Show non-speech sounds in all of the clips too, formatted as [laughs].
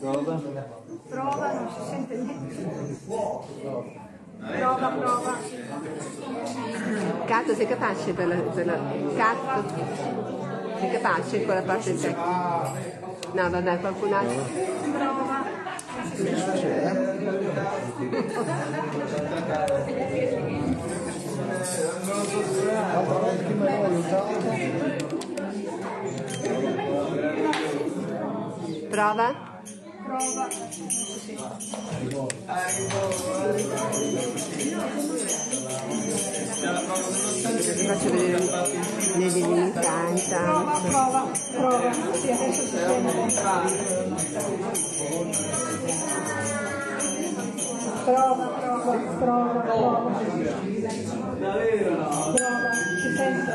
Prova. Prova, non si sente niente. Prova, prova. Gatto, sei capace per la, per la... Gatto? Sei capace con la parte del No, vabbè, qualcun altro. Prova? Prova. Ti faccio vedere le divinità Prova, intanto. prova, prova. Prova, prova, prova, prova. Prova, si sente?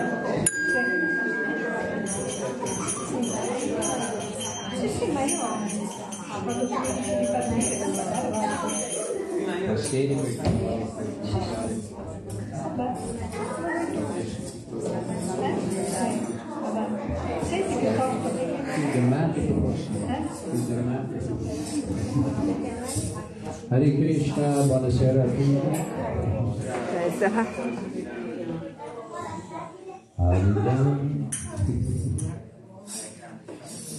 Sì. Sì, sì, ma io Hare Krishna, buonasera a tutti. Aspetta.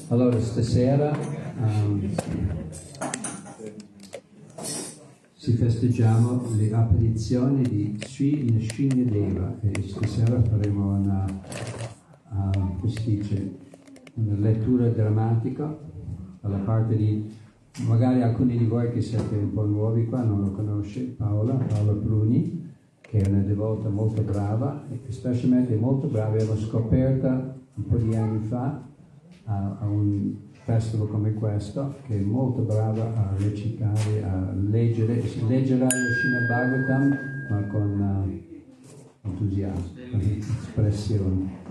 Allora, stasera ehm, si festeggiamo le di Sri Nrsimhadeva e stasera faremo una, come si dice, una lettura drammatica dalla parte di magari alcuni di voi che siete un po' nuovi qua non lo conosce Paola, Paola Bruni che è una devota molto brava e specialmente molto brava, abbiamo scoperta un po' di anni fa a, a un festival come questo che è molto brava a recitare, a leggere, si leggerà lo Srimad Bhagavatam ma con eh, entusiasmo, con espressione.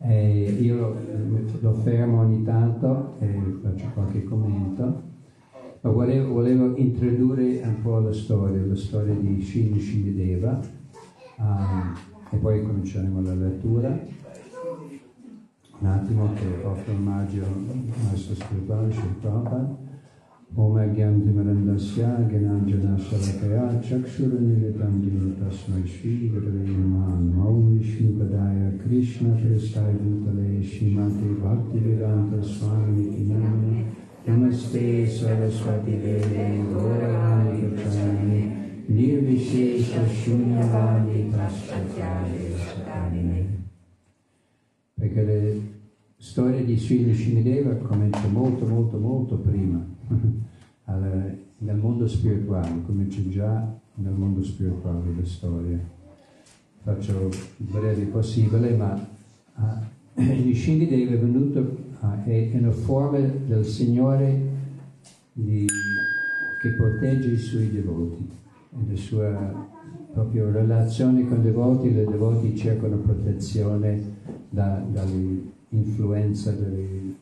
E io lo fermo ogni tanto e faccio qualche commento, ma volevo, volevo introdurre un po' la storia, la storia di Sri Nrsimhadeva um, e poi cominceremo la lettura. Un attimo che offro omaggio al maestro spirituale Sri Prabhupada. Om Agyanti Marandasya Gyananjana Shalakaya Chakshura Nilitam Dino Tasmai Shri Gurave Namaha Om Vishnu Padaya Krishna Prasthaya Bhutale Shrimati Bhakti Vedanta Swami Tinami Namaste Saraswati Deve Gaurani Prachani Nirvishesha Shunyavadi Paschatyaye Sakarine perché le storie di Sri Nrsimhadeva cominciano molto molto molto prima [laughs] al- nel mondo spirituale, comincia già nel mondo spirituale le storie. Faccio il breve possibile, ma ah, [clears throat] Nrsimhadeva è venuto ah, è una forma del Signore di- che protegge i suoi devoti e la sua proprio relazione con i devoti, le devoti cercano protezione da- dalle influenze, dalle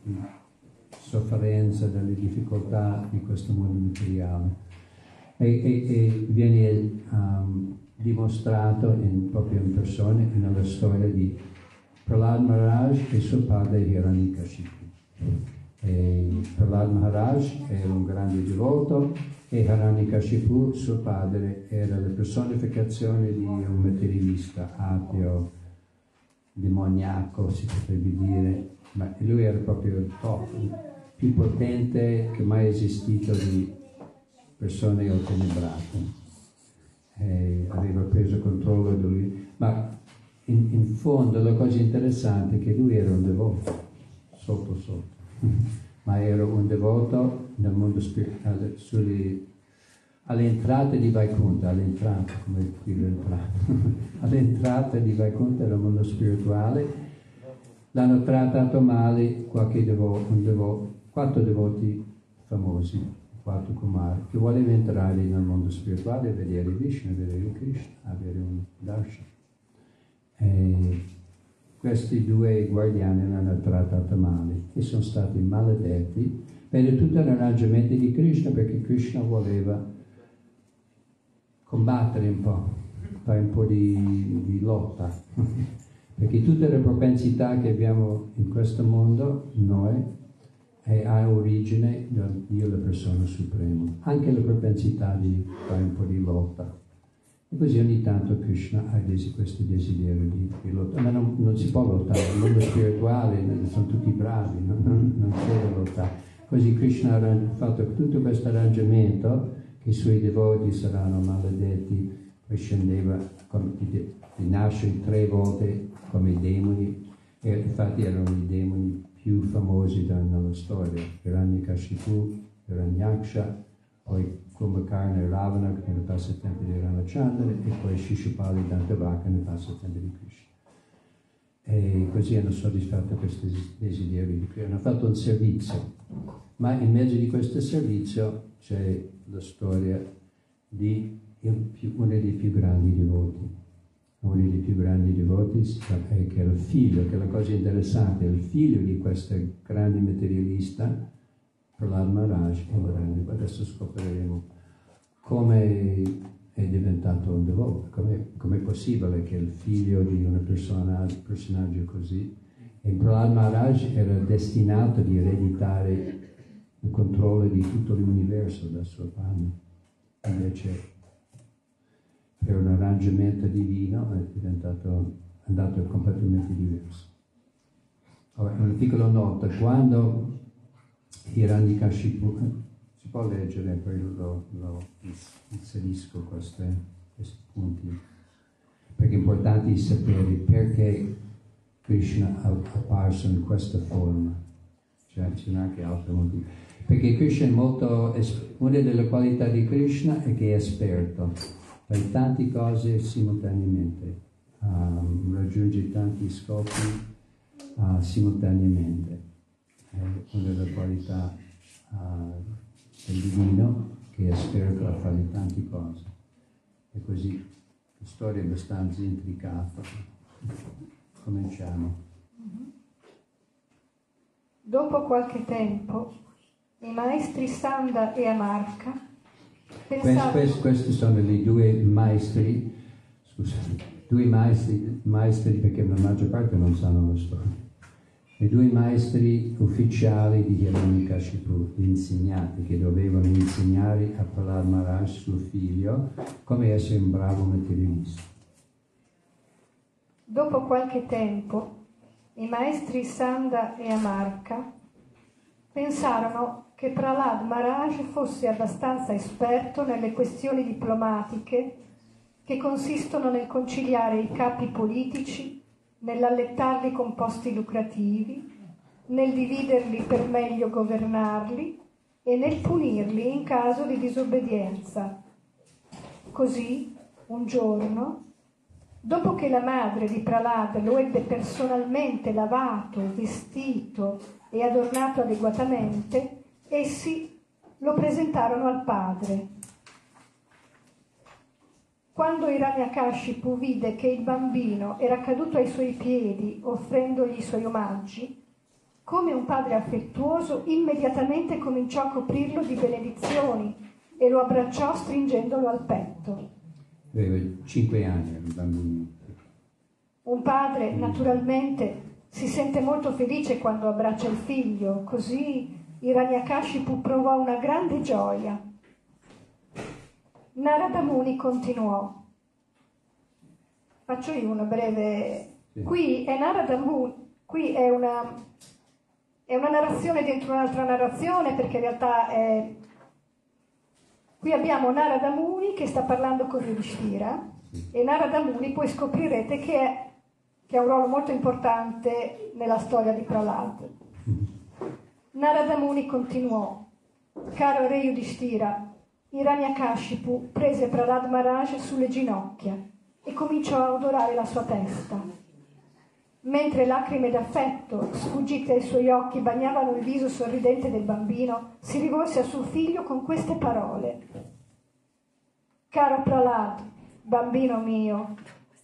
sofferenze, dalle difficoltà di questo mondo materiale. E, e- e viene um, dimostrato in- proprio in persona nella storia di Prahlad Maharaj e suo padre Hiranyakashipu. Prahlad Maharaj era un grande devoto e Hiranyakashipu, suo padre, era la personificazione di un materialista ateo, demoniaco si potrebbe dire, ma lui era proprio il top, più potente che mai esistito di persone ottenebrate. e aveva preso controllo di lui, ma in, in fondo la cosa interessante è che lui era un devoto, sotto sotto, [laughs] ma era un devoto nel mondo spirituale, sulle, all'entrata di Vaikuntha, all'entrata, come dire all'entrata [laughs] di Vaikuntha nel mondo spirituale, l'hanno trattato male qualche devoto, un devoto, quattro devoti famosi, quattro Kumar, che voleva entrare nel mondo spirituale, vedere Vishnu, vedere Krishna, avere un darshan. E questi due guardiani l'hanno trattato male e sono stati maledetti per tutto l'arrangiamento di Krishna perché Krishna voleva combattere un po', fare un po' di, di lotta. [laughs] perché tutte le propensità che abbiamo in questo mondo, noi, ha origine da Dio la persona suprema, anche la propensità di fare un po' di lotta. E così ogni tanto Krishna ha questo desiderio di, di lottare, ma non, non, si può lottare, nel mondo spirituale sono tutti bravi, non, non, non si deve lottare. Così Krishna ha fatto tutto questo arrangiamento i suoi devoti saranno maledetti, poi scendeva, nasce tre volte come demoni, e infatti erano i demoni più famosi nella storia, Hiranyakashipu, Hiranyaksha, poi Kumbhakarna e Ravana nel passatempo di Ramachandra e poi Shishupali Dantavaka nel passatempo di Krishna. E così hanno soddisfatto questo desiderio di Krishna, hanno fatto un servizio, ma in mezzo di questo servizio c'è la storia di uno dei più grandi devoti. Uno dei più grandi devoti è che è il figlio, che è la cosa interessante, il figlio di questo grande materialista, Prahlad Maharaj, adesso scopriremo come è diventato un devoto, come è possibile che il figlio di una persona, un personaggio così, e Prahlad Maharaj era destinato di ereditare il controllo di tutto l'universo da suo padre. Invece per un arrangiamento divino è diventato andato completamente diverso. Ora, una piccola nota, quando Hiranyakashipu, eh, si può leggere, poi lo, lo inserisco questi, questi punti, perché è importante sapere perché Krishna è apparso in questa forma, cioè ci sono anche altri motivi. Perché Krishna è molto, una delle qualità di Krishna è che è esperto, fa tante cose simultaneamente, um, raggiunge tanti scopi uh, simultaneamente. È una delle qualità uh, del divino che è esperto a fare tante cose. E così la storia è abbastanza intricata. Cominciamo. Dopo qualche tempo i maestri Sanda e Amarca pensavano... Questi, questi sono i due maestri, scusate, due maestri, maestri perché la maggior parte non sanno la storia. I due maestri ufficiali di Hiranyakashipu, gli insegnanti che dovevano insegnare a Prahlad Maharaj suo figlio come essere un bravo materialista. Dopo qualche tempo, i maestri Sanda e Amarka pensarono che Prahlad Maharaj fosse abbastanza esperto nelle questioni diplomatiche che consistono nel conciliare i capi politici, nell'allettarli con posti lucrativi, nel dividerli per meglio governarli e nel punirli in caso di disobbedienza. Così, un giorno, dopo che la madre di Prahlad lo ebbe personalmente lavato, vestito e adornato adeguatamente, essi lo presentarono al padre. Quando Hiranyakashipu vide che il bambino era caduto ai suoi piedi offrendogli i suoi omaggi, come un padre affettuoso, immediatamente cominciò a coprirlo di benedizioni e lo abbracciò stringendolo al petto. Aveva cinque anni il bambino. Un padre, naturalmente, si sente molto felice quando abbraccia il figlio, così Hiranyakashipu provò una grande gioia. Narada Muni continuò. Faccio io una breve... Sì. Qui è Narada Muni, qui è una, è una narrazione dentro un'altra narrazione perché in realtà è, Qui abbiamo Narada Muni che sta parlando con Yudhishthira e Narada Muni poi scoprirete che, è, che ha un ruolo molto importante nella storia di Prahlad. Narada Muni continuò, caro re Yudhishthira, Hiranyakashipu prese Prahlad Maharaj sulle ginocchia e cominciò a odorare la sua testa. Mentre lacrime d'affetto, sfuggite ai suoi occhi, bagnavano il viso sorridente del bambino, si rivolse a suo figlio con queste parole. Caro Prahlad, bambino mio,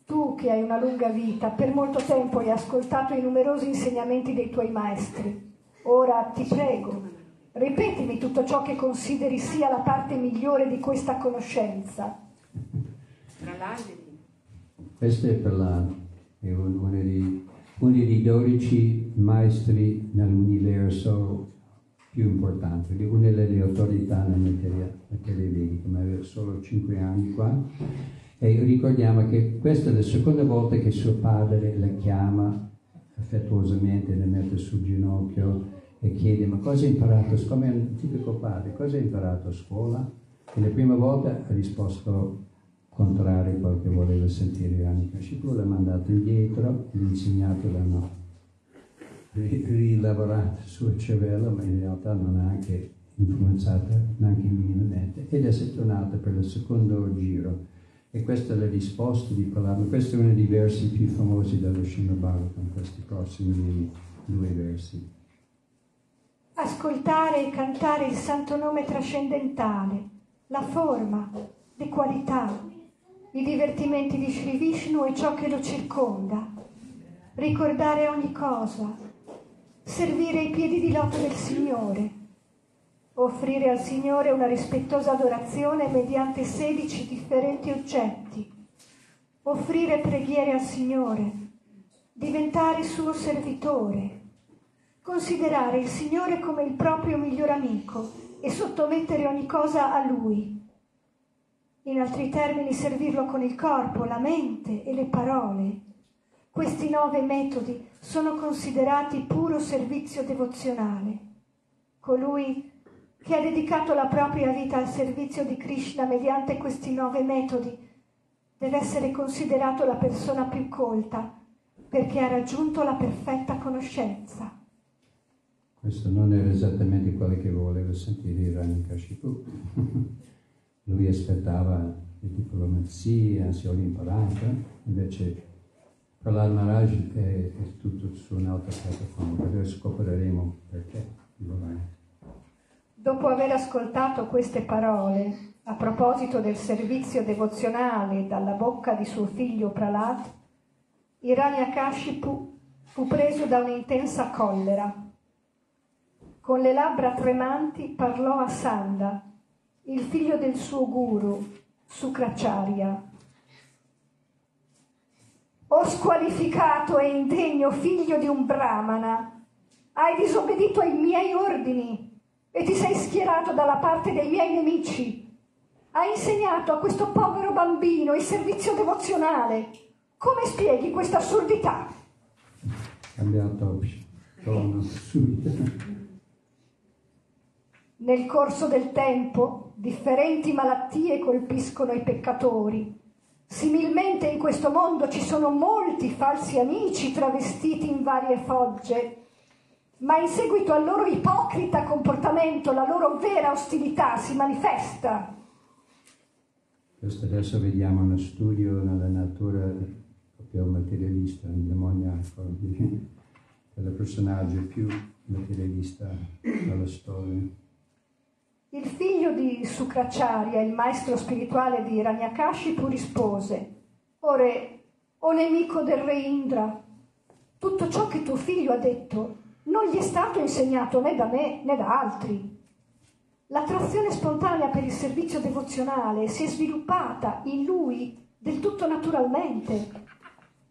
tu che hai una lunga vita, per molto tempo hai ascoltato i numerosi insegnamenti dei tuoi maestri. Ora ti prego, ripetimi tutto ciò che consideri sia la parte migliore di questa conoscenza. Questo è Prahlad, è uno dei uno dei dodici maestri nell'universo più importante, una delle autorità nella materia, materia vedica, ma aveva solo cinque anni qua. E ricordiamo che questa è la seconda volta che suo padre la chiama affettuosamente, la mette sul ginocchio e chiede ma cosa hai imparato, come un tipico padre, cosa hai imparato a scuola? E la prima volta ha risposto contrario a quello che voleva sentire Annika Shipur, l'ha mandato indietro, gli insegnato l'hanno rilavorato sul cervello, ma in realtà non ha anche influenzato neanche minimamente, ed è tornata per il secondo giro. E questa è la risposta di Prahlad. Questo è uno dei versi più famosi dello Srimad Bhagavatam, questi prossimi due versi. Ascoltare e cantare il santo nome trascendentale, la forma, le qualità, i divertimenti di Sri Vishnu e ciò che lo circonda, ricordare ogni cosa, servire i piedi di loto del Signore, offrire al Signore una rispettosa adorazione mediante sedici differenti oggetti, offrire preghiere al Signore, diventare suo servitore, considerare il Signore come il proprio miglior amico e sottomettere ogni cosa a Lui in altri termini servirlo con il corpo, la mente e le parole. Questi nove metodi sono considerati puro servizio devozionale. Colui che ha dedicato la propria vita al servizio di Krishna mediante questi nove metodi deve essere considerato la persona più colta perché ha raggiunto la perfetta conoscenza. Questo non era esattamente quello che voleva sentire Ranikashipu. [laughs] lui aspettava le diplomazie, anzi imparato, invece Prahlad Maharaj è, è tutto su un'altra piattaforma, adesso scopriremo perché. Dopo aver ascoltato queste parole a proposito del servizio devozionale dalla bocca di suo figlio Prahlad, Hiranyakashipu fu preso da un'intensa collera. Con le labbra tremanti parlò a Sanda, il figlio del suo guru, Sukracharya. O squalificato e indegno figlio di un brahmana, hai disobbedito ai miei ordini e ti sei schierato dalla parte dei miei nemici. Hai insegnato a questo povero bambino il servizio devozionale. Come spieghi questa assurdità? Cambiato tono subito. Nel corso del tempo differenti malattie colpiscono i peccatori. Similmente in questo mondo ci sono molti falsi amici travestiti in varie fogge, ma in seguito al loro ipocrita comportamento la loro vera ostilità si manifesta. Questo adesso vediamo uno studio nella natura proprio materialista, demoniaco, [laughs] del personaggio più materialista della storia. Il figlio di Sukracharya, il maestro spirituale di Ranyakashipu, rispose, Ore, o nemico del re Indra, tutto ciò che tuo figlio ha detto non gli è stato insegnato né da me né da altri. L'attrazione spontanea per il servizio devozionale si è sviluppata in lui del tutto naturalmente.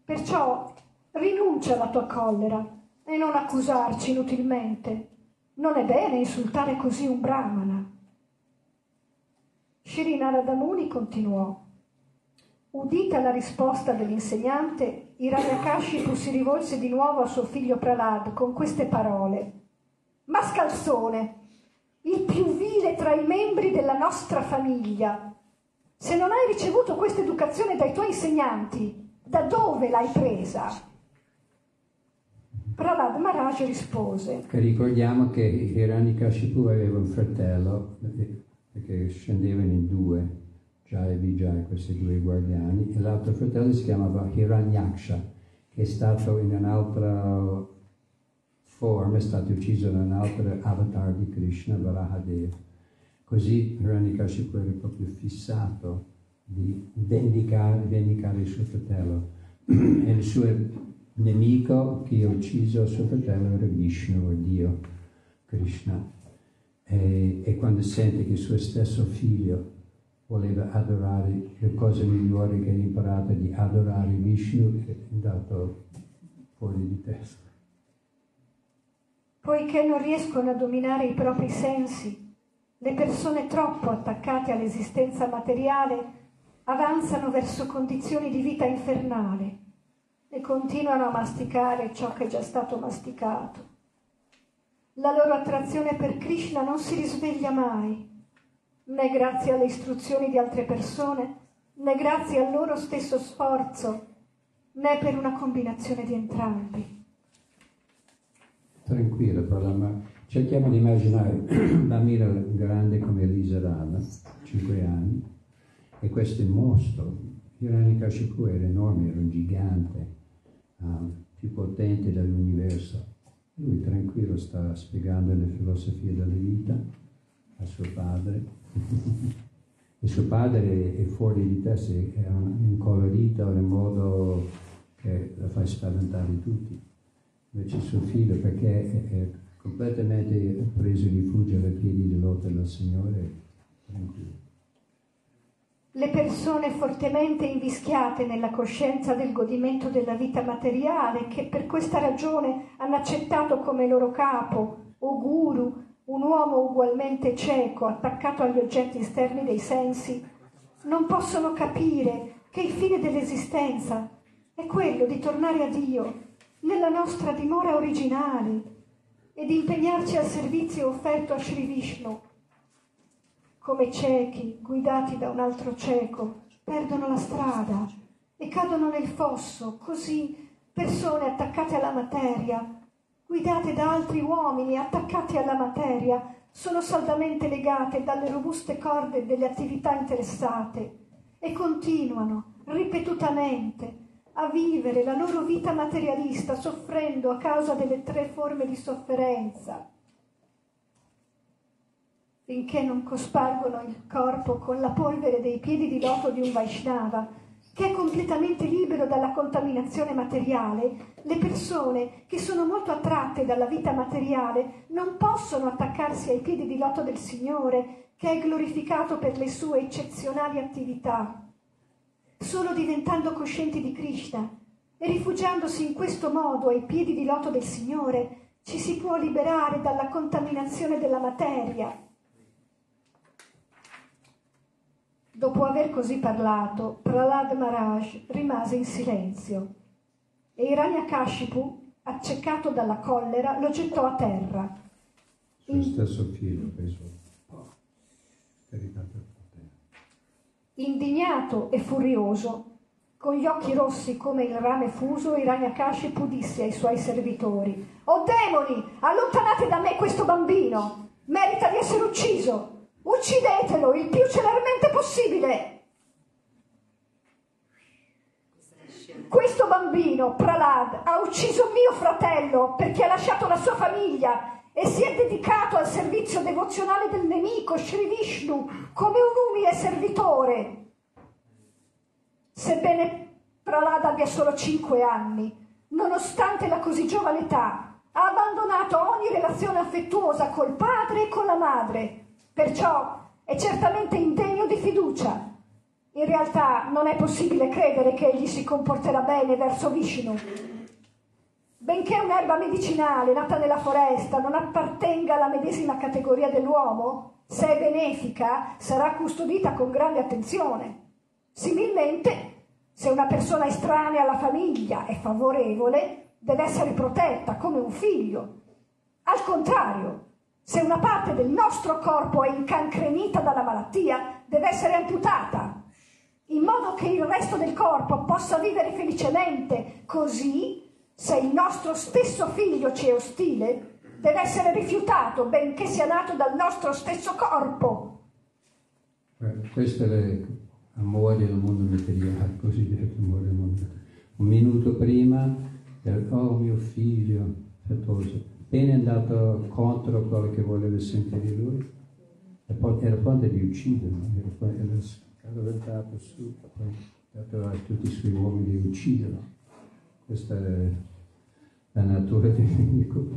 Perciò rinuncia alla tua collera e non accusarci inutilmente. Non è bene insultare così un brahmana. Shri Naradamuni continuò. Udita la risposta dell'insegnante, Hiranyakashipu si rivolse di nuovo a suo figlio Pralad con queste parole. Mascalzone, il più vile tra i membri della nostra famiglia. Se non hai ricevuto questa educazione dai tuoi insegnanti, da dove l'hai presa? Prahlad Maharaj rispose. E ricordiamo che Hiranyakashipu aveva un fratello, perché scendevano in due, Jai e Vijay, questi due guardiani, e l'altro fratello si chiamava Hiranyaksha, che è stato in un'altra forma, è stato ucciso da un altro avatar di Krishna, Varahadev. Così Hiranyakashipu era proprio fissato di vendicare, vendicare il suo fratello. e il suo nemico che ha ucciso suo fratello era Vishnu, o Dio, Krishna. E, e, quando sente che il suo stesso figlio voleva adorare le cose migliori che ha imparato di adorare Vishnu, è andato fuori di testa. Poiché non riescono a dominare i propri sensi, le persone troppo attaccate all'esistenza materiale avanzano verso condizioni di vita infernale e continuano a masticare ciò che è già stato masticato. La loro attrazione per Krishna non si risveglia mai, né grazie alle istruzioni di altre persone, né grazie al loro stesso sforzo, né per una combinazione di entrambi. Tranquillo, ma cerchiamo di immaginare [clears throat] una bambina grande come Elisa Rana, 5 anni, e questo mostro. Hiranyakashipu era enorme, era un gigante uh, più potente dell'universo. Lui tranquillo sta spiegando le filosofie della vita a suo padre. e suo padre è fuori di testa, è incolorito in modo che lo fa spaventare tutti. Invece suo figlio, perché è, è completamente preso rifugio ai piedi dell'otto del Signore, tranquillo le persone fortemente invischiate nella coscienza del godimento della vita materiale, che per questa ragione hanno accettato come loro capo o guru un uomo ugualmente cieco, attaccato agli oggetti esterni dei sensi, non possono capire che il fine dell'esistenza è quello di tornare a Dio nella nostra dimora originale e di impegnarci al servizio offerto a Sri Vishnu. Come ciechi guidati da un altro cieco, perdono la strada e cadono nel fosso, così persone attaccate alla materia, guidate da altri uomini attaccati alla materia, sono saldamente legate dalle robuste corde delle attività interessate e continuano ripetutamente a vivere la loro vita materialista soffrendo a causa delle tre forme di sofferenza. Finché non cospargono il corpo con la polvere dei piedi di loto di un Vaishnava, che è completamente libero dalla contaminazione materiale, le persone che sono molto attratte dalla vita materiale non possono attaccarsi ai piedi di loto del Signore, che è glorificato per le sue eccezionali attività. Solo diventando coscienti di Krishna e rifugiandosi in questo modo ai piedi di loto del Signore, ci si può liberare dalla contaminazione della materia Dopo aver così parlato, Prahlad Maharaj rimase in silenzio e Hiranyakashipu, accecato dalla collera, lo gettò a terra. Il stesso filo preso Indignato e furioso, con gli occhi rossi come il rame fuso, Hiranyakashipu disse ai suoi servitori: Oh demoni, allontanate da me questo bambino! Merita di essere ucciso! Uccidetelo il più celermente possibile. Questo bambino, Pralad, ha ucciso mio fratello perché ha lasciato la sua famiglia e si è dedicato al servizio devozionale del nemico Sri Vishnu come un umile servitore. Sebbene Pralad abbia solo cinque anni, nonostante la così giovane età, ha abbandonato ogni relazione affettuosa col padre e con la madre Perciò è certamente indegno di fiducia. In realtà non è possibile credere che egli si comporterà bene verso Vishnu. Benché un'erba medicinale nata nella foresta non appartenga alla medesima categoria dell'uomo, se è benefica sarà custodita con grande attenzione. Similmente, se una persona estranea alla famiglia è favorevole, deve essere protetta come un figlio. Al contrario, Se una parte del nostro corpo è incancrenita dalla malattia, deve essere amputata, in modo che il resto del corpo possa vivere felicemente. Così, se il nostro stesso figlio ci è ostile, deve essere rifiutato, benché sia nato dal nostro stesso corpo. Eh, questo è l'amore del mondo materiale, cosiddetto amore del mondo. Un minuto prima, oh mio figlio, fetoso, appena è andato contro quello che voleva sentire lui, era pronto di ucciderlo, era, poi, era scaraventato su, poi dato a tutti i suoi uomini di ucciderlo. Questa è la natura del nemico,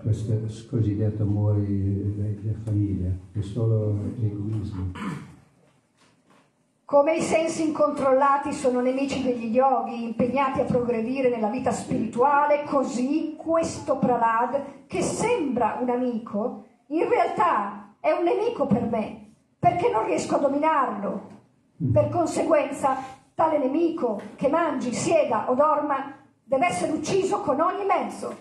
questo cosiddetto amore della famiglia, è solo egoismo. Come i sensi incontrollati sono nemici degli yogi impegnati a progredire nella vita spirituale, così questo Pralad, che sembra un amico, in realtà è un nemico per me, perché non riesco a dominarlo. Per conseguenza, tale nemico, che mangi, sieda o dorma, deve essere ucciso con ogni mezzo.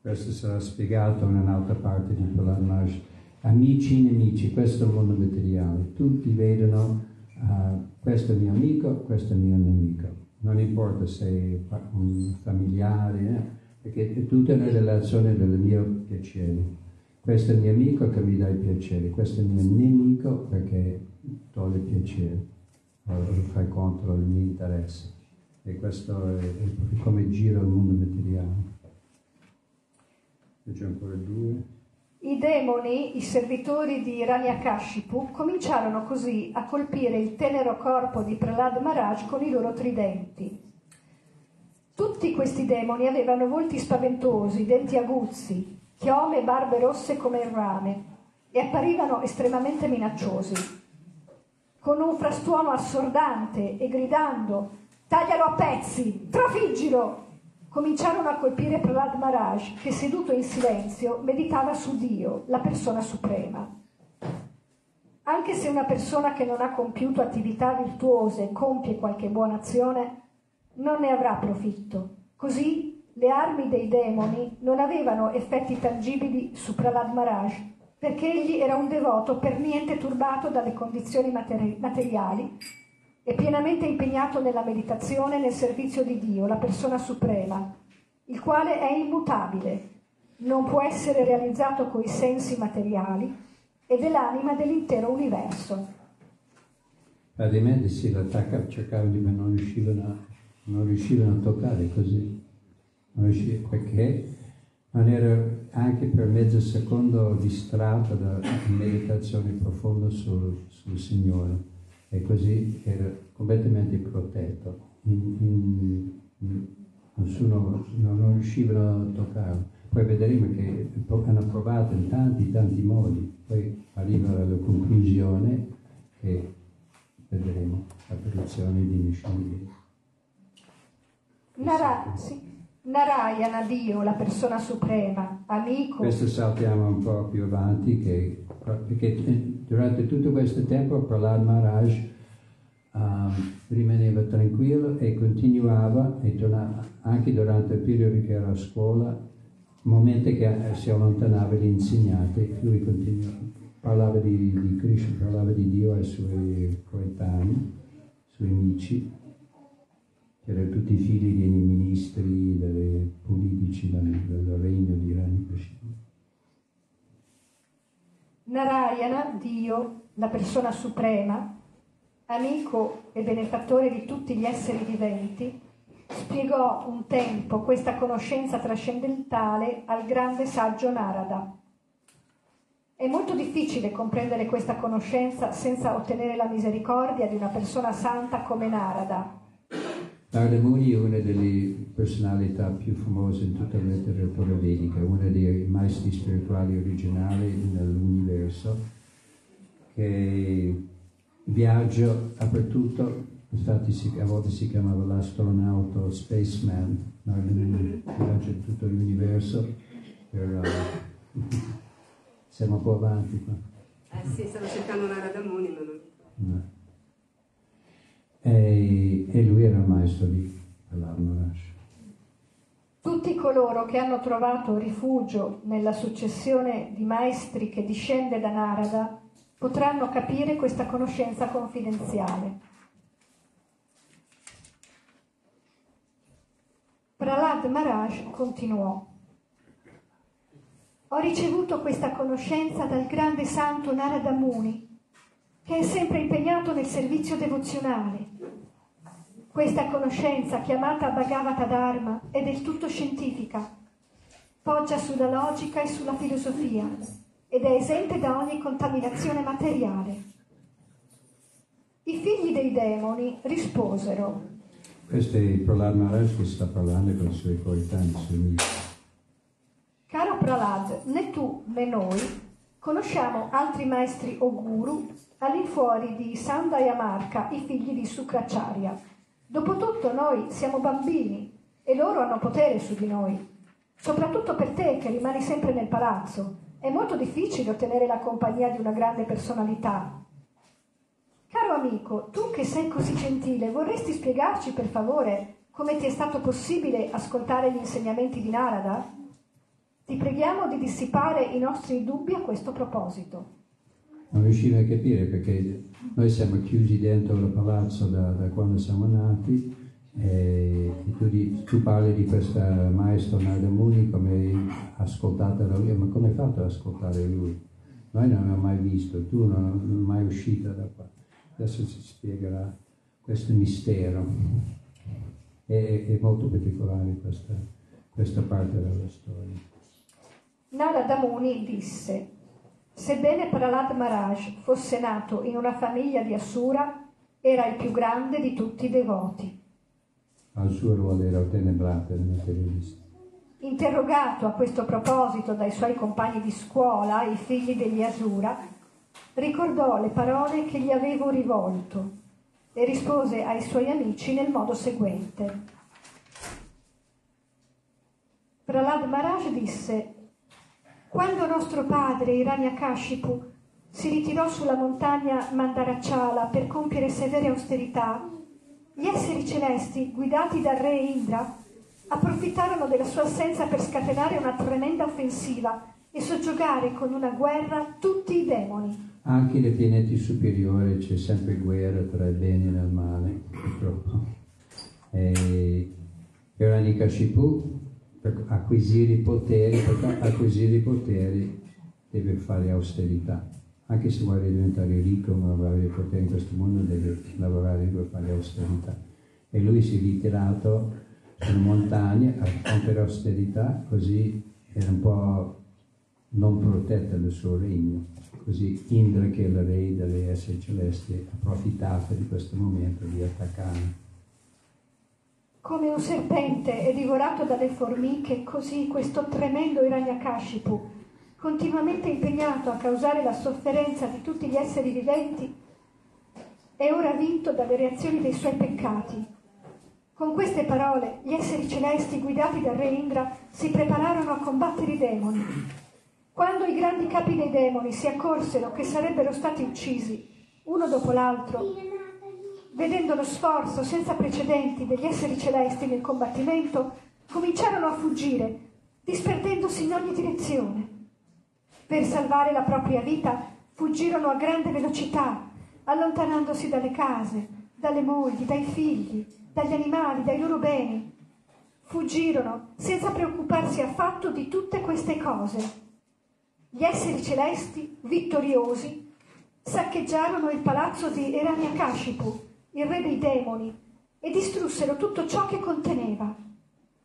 Questo sarà spiegato in un'altra parte di Prahlad Maharaj amici, nemici, questo è il mondo materiale, tutti vedono uh, questo è mio amico, questo è mio nemico, non importa se è un familiare, eh, perché è tutta una relazione del mio piacere. Questo è mio amico che mi dà il piacere, questo è mio nemico perché toglie piacere, lo fai contro il mio interesse. E questo è, è come gira il mondo materiale. C'è ancora due. I demoni, i servitori di Ranyakashipu, cominciarono così a colpire il tenero corpo di Prahlad Maharaj con i loro tridenti. Tutti questi demoni avevano volti spaventosi, denti aguzzi, chiome e barbe rosse come il rame e apparivano estremamente minacciosi. Con un frastuono assordante e gridando taglialo a pezzi, trafiggilo, cominciarono a colpire Prahlad Maharaj, che seduto in silenzio meditava su Dio, la persona suprema. Anche se una persona che non ha compiuto attività virtuose compie qualche buona azione, non ne avrà profitto. Così le armi dei demoni non avevano effetti tangibili su Prahlad Maharaj, perché egli era un devoto per niente turbato dalle condizioni materi- materiali è pienamente impegnato nella meditazione e nel servizio di Dio, la persona suprema, il quale è immutabile, non può essere realizzato coi sensi materiali ed è l'anima dell'intero universo. Praticamente si l'attacca, cercavano ma non riuscivano, non riuscivano a toccare così, riuscivano, perché non era anche per mezzo secondo distratto da meditazione profonda sul, sul Signore e così era completamente protetto. In, in, in, nessuno, non, non riuscivano a toccarlo. Poi vedremo che hanno provato in tanti, tanti modi, poi arriva alla conclusione che vedremo l'apparizione di Nishimiri. Nara, sì. Narayana, Dio, la persona suprema, amico. Questo saltiamo un po' più avanti, che, perché durante tutto questo tempo Prahlad Maharaj um, rimaneva tranquillo e continuava, e tornava, anche durante il periodo che era a scuola, momenti che si allontanava gli insegnati, lui continuava, parlava di, di Krishna, parlava di Dio ai suoi coetanei, suoi amici, che erano tutti figli dei ministri, dei politici del, del regno di Rani Krishna. Narayana, Dio, la persona suprema, amico e benefattore di tutti gli esseri viventi, spiegò un tempo questa conoscenza trascendentale al grande saggio Narada. È molto difficile comprendere questa conoscenza senza ottenere la misericordia di una persona santa come Narada. Narada Muni è una delle personalità più famose in tutta la letteratura vedica, uno dei maestri spirituali originali nell'universo, che viaggio dappertutto, infatti a volte si chiamava l'astronauta spaceman, viaggio in tutto l'universo, per, uh, [laughs] siamo un po' avanti qua. Eh sì, stavo cercando una Radamoni, ma non... No. E, e, lui era il maestro di Maharaj. Tutti coloro che hanno trovato rifugio nella successione di maestri che discende da Narada potranno capire questa conoscenza confidenziale. Prahlad Maharaj continuò. Ho ricevuto questa conoscenza dal grande santo Narada Muni, che è sempre impegnato nel servizio devozionale. Questa conoscenza, chiamata Bhagavata Dharma, è del tutto scientifica, poggia sulla logica e sulla filosofia ed è esente da ogni contaminazione materiale. I figli dei demoni risposero questo è Prahlad Maharaj che sta parlando con i suoi coetanei, suoi. Caro Prahlad, né tu né noi conosciamo altri maestri o guru all'infuori di Sandayamarka, i figli di Sukracharya. Dopotutto noi siamo bambini e loro hanno potere su di noi. Soprattutto per te che rimani sempre nel palazzo. È molto difficile ottenere la compagnia di una grande personalità Caro amico, tu che sei così gentile, vorresti spiegarci per favore come ti è stato possibile ascoltare gli insegnamenti di Narada? Ti preghiamo di dissipare i nostri dubbi a questo proposito. Non riuscivo a capire perché noi siamo chiusi dentro il palazzo da, da quando siamo nati e tu, tu, parli di questo maestro Narada Muni come ascoltato da lui, ma come hai fatto ad ascoltare lui? Noi non l'abbiamo mai visto, tu non, non mai uscita da qua. Adesso si spiegherà questo mistero. È, è molto particolare questa, questa parte della storia. Narada Muni disse, sebbene Prahlad Maharaj fosse nato in una famiglia di Asura, era il più grande di tutti i devoti. Asura era tenebrata nel materialista. Interrogato a questo proposito dai suoi compagni di scuola, i figli degli Asura, ricordò le parole che gli avevo rivolto e rispose ai suoi amici nel modo seguente. Prahlad Maharaj disse, quando nostro padre Hiranyakashipu si ritirò sulla montagna Mandarachala per compiere severe austerità, gli esseri celesti, guidati dal re Indra, approfittarono della sua assenza per scatenare una tremenda offensiva e soggiogare con una guerra tutti i demoni. Anche nei pianeti superiori c'è sempre guerra tra il bene e il male, purtroppo. E Hiranyakashipu per acquisire i poteri, per acquisire i poteri deve fare austerità. Anche se vuole diventare ricco, ma avere poteri in questo mondo, deve lavorare per fare austerità. E lui si è ritirato sulle montagne a compiere austerità, così era un po' non protetta del suo regno. Così Indra, che è il re delle esseri celesti, approfittava di questo momento di attaccare. Come un serpente è divorato dalle formiche, così questo tremendo Hiranyakashipu, continuamente impegnato a causare la sofferenza di tutti gli esseri viventi, è ora vinto dalle reazioni dei suoi peccati. Con queste parole, gli esseri celesti guidati dal re Indra si prepararono a combattere i demoni quando i grandi capi dei demoni si accorsero che sarebbero stati uccisi uno dopo l'altro, vedendo lo sforzo senza precedenti degli esseri celesti nel combattimento, cominciarono a fuggire, disperdendosi in ogni direzione. Per salvare la propria vita, fuggirono a grande velocità, allontanandosi dalle case, dalle mogli, dai figli, dagli animali, dai loro beni. Fuggirono senza preoccuparsi affatto di tutte queste cose gli esseri celesti, vittoriosi, saccheggiarono il palazzo di Eraniakashipu, il re dei demoni, e distrussero tutto ciò che conteneva.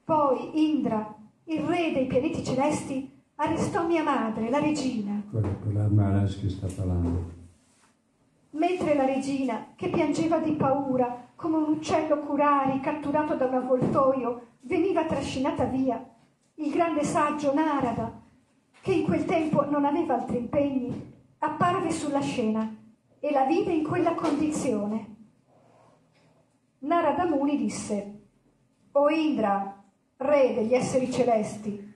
Poi Indra, il re dei pianeti celesti, arrestò mia madre, la regina. Che sta parlando. Mentre la regina, che piangeva di paura, come un uccello curari catturato da un avvoltoio, veniva trascinata via, il grande saggio Narada, che in quel tempo non aveva altri impegni, apparve sulla scena e la vide in quella condizione. Narada Muni disse, O Indra, re degli esseri celesti,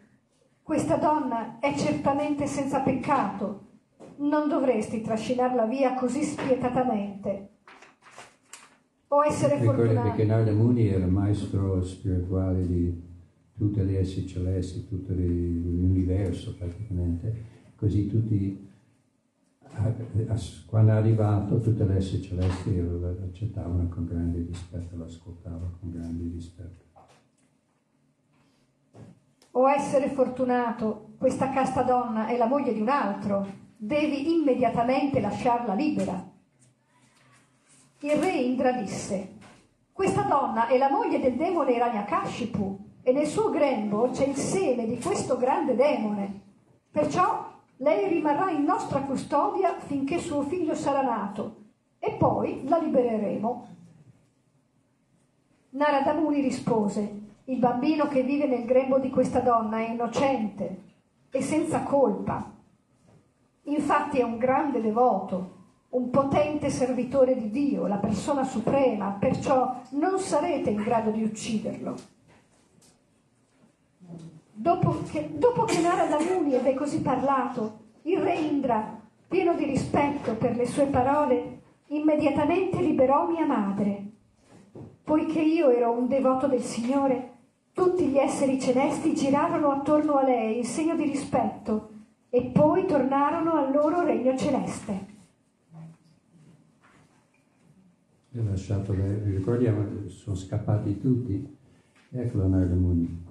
questa donna è certamente senza peccato, non dovresti trascinarla via così spietatamente. O essere fortunato. perché Narada Muni era il maestro spirituale di tutte le essi celesti, tutto l'universo praticamente, così tutti, quando è arrivato tutte le essi celesti lo accettavano con grande rispetto, lo ascoltavano con grande rispetto. O essere fortunato, questa casta donna è la moglie di un altro, devi immediatamente lasciarla libera. Il re Indra disse, questa donna è la moglie del demone Hiranyakashipu e nel suo grembo c'è il seme di questo grande demone. Perciò lei rimarrà in nostra custodia finché suo figlio sarà nato e poi la libereremo. Narada Muni rispose, il bambino che vive nel grembo di questa donna è innocente e senza colpa. Infatti è un grande devoto, un potente servitore di Dio, la persona suprema, perciò non sarete in grado di ucciderlo. Dopo che, dopo che Narada Muni ebbe così parlato, il re Indra, pieno di rispetto per le sue parole, immediatamente liberò mia madre. Poiché io ero un devoto del Signore, tutti gli esseri celesti girarono attorno a lei in segno di rispetto e poi tornarono al loro regno celeste. Vi ricordiamo, sono scappati tutti. Eccolo Narada Muni.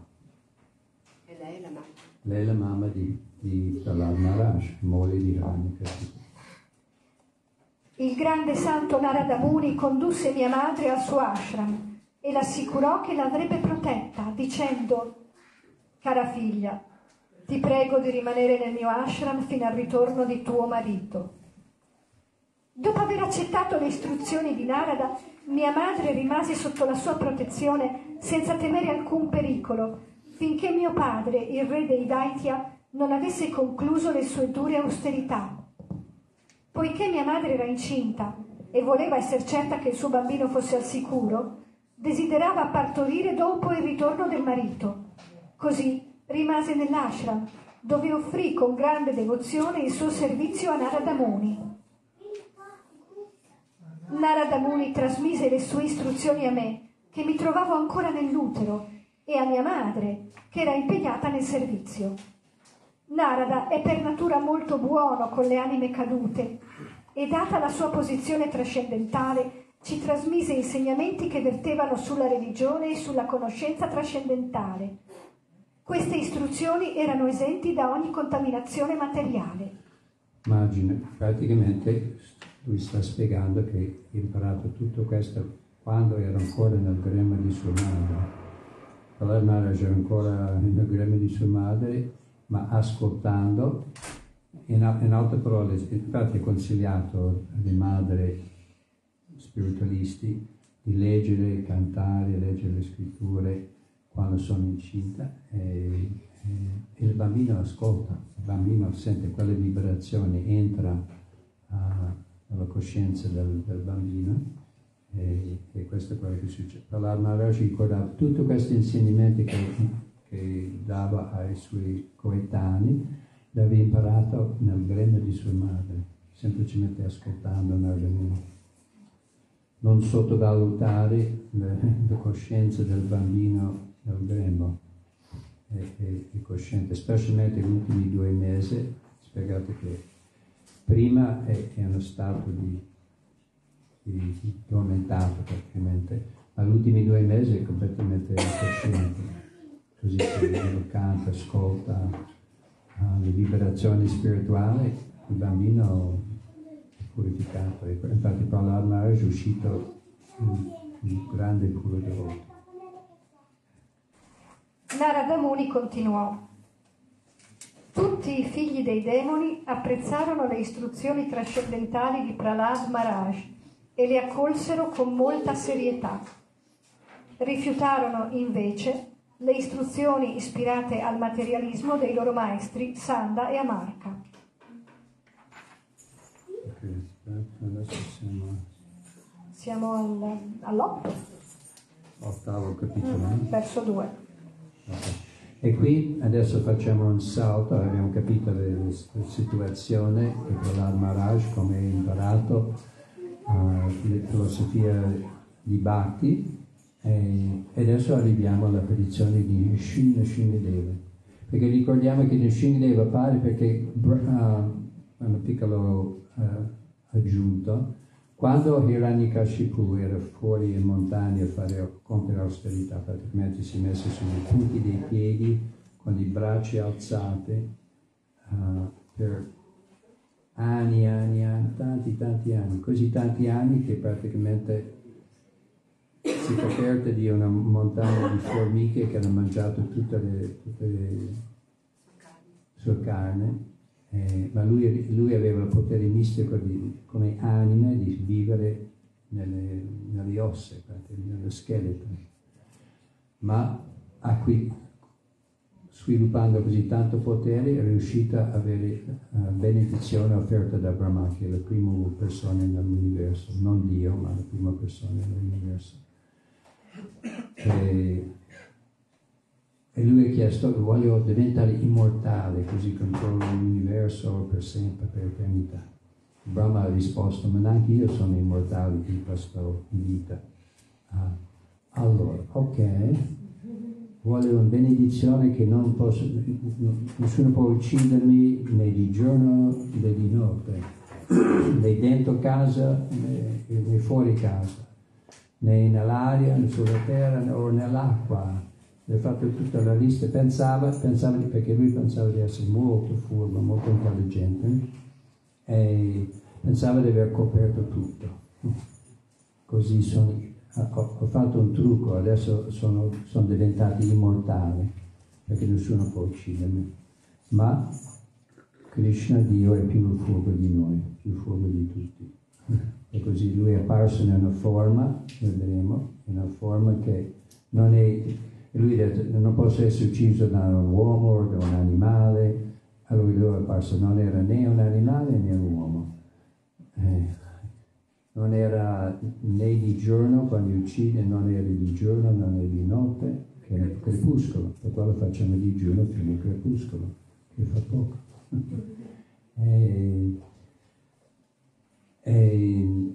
Lei è la mamma. Lei è la mamma di, di Prahlad Maharaj, moglie di Hiranyakashipu. Il grande santo Narada Muni condusse mia madre al suo ashram e l'assicurò che l'avrebbe protetta, dicendo, cara figlia, ti prego di rimanere nel mio ashram fino al ritorno di tuo marito. Dopo aver accettato le istruzioni di Narada, mia madre rimase sotto la sua protezione senza temere alcun pericolo, finché mio padre, il re dei Daitya, non avesse concluso le sue dure austerità. Poiché mia madre era incinta e voleva essere certa che il suo bambino fosse al sicuro, desiderava partorire dopo il ritorno del marito. Così rimase nell'ashram, dove offrì con grande devozione il suo servizio a Narada Muni. Narada Muni trasmise le sue istruzioni a me, che mi trovavo ancora nell'utero, e a mia madre, che era impegnata nel servizio. Narada è per natura molto buono con le anime cadute e data la sua posizione trascendentale ci trasmise insegnamenti che vertevano sulla religione e sulla conoscenza trascendentale. Queste istruzioni erano esenti da ogni contaminazione materiale. Immagina, praticamente lui sta spiegando che ha imparato tutto questo quando era ancora nel grembo di sua madre. Allora Maharaj era ancora nel grembo di sua madre, ma ascoltando, in, in altre parole, infatti è consigliato alle madri spiritualisti di leggere, cantare, leggere le scritture quando sono incinta e, e il bambino ascolta, il bambino sente quelle vibrazioni, entra uh, nella coscienza del, del bambino e, e, questo è quello che succede. Prahlad Maharaj ricordava tutti questi insegnamenti che, che dava ai suoi coetanei, li aveva imparato nel grembo di sua madre, semplicemente ascoltando Narada non sottovalutare la coscienza del bambino nel grembo. È, è, è, cosciente, specialmente negli ultimi due mesi, spiegate che prima è, è uno stato di tormentato praticamente, ma negli ultimi due mesi è completamente cosciente, così lo canta, ascolta uh, le vibrazioni spirituali, il bambino purificato. Infatti Prahlad Maharaj è uscito un, un grande puro devoto. Narada Muni continuò. Tutti i figli dei demoni apprezzarono le istruzioni trascendentali di Prahlad Maharaj e le accolsero con molta serietà. Rifiutarono invece le istruzioni ispirate al materialismo dei loro maestri Sanda e. Adesso siamo... Al, all'otto. Ottavo capitolo. Mm, verso 2. Okay. E qui adesso facciamo un salto, abbiamo capito la situazione di Prahlad Maharaj, come ha imparato la filosofia di Bhakti E, e adesso arriviamo alla apparizione di Shinashindeva. Perché ricordiamo che Nishindeva appare perché, uh, un piccolo uh, aggiunto, quando Hiranyakashipu era fuori in montagna a fare compiere austerità, praticamente si è messo sui punti dei piedi con i braccia alzati uh, per anni, anni, anni, tanti, tanti anni, così tanti anni che praticamente si è coperta di una montagna di formiche che hanno mangiato tutte le, tutte le sue carne, eh, ma lui, lui, aveva il potere mistico di, come anima di vivere nelle, nelle ossa, nello scheletro. Ma qui, sviluppando così tanto potere, è riuscita ad avere uh, benedizione offerta da Brahma, che è la prima persona nell'universo, non Dio, ma la prima persona nell'universo. E, e lui ha chiesto, voglio diventare immortale, così controllo l'universo per sempre, per eternità. Brahma ha risposto, ma neanche io sono immortale in questa vita. Ah, allora, ok, vuole una benedizione che non posso, nessuno può uccidermi né di giorno né di notte, né dentro casa né, né fuori casa né nell'aria, né sulla terra né, nell'acqua. Ha fatto tutta la lista, pensava, pensava, perché lui pensava di essere molto furbo, molto intelligente e pensava di aver coperto tutto. Così sono, ho, ho, fatto un trucco, adesso sono, sono diventati immortali perché nessuno può uccidermi. Ma Krishna, Dio, è più furbo di noi, più furbo di tutti. E così lui è apparso in una forma, vedremo, in una forma che non è, lui ha detto, non posso essere ucciso da un uomo o da un animale, allora lui è apparso, non era né un animale né un uomo. Eh, non era né di giorno quando uccide, non era di giorno, non era di notte, che era il crepuscolo, per quello facciamo di giorno fino al crepuscolo, che fa poco. [laughs] e, e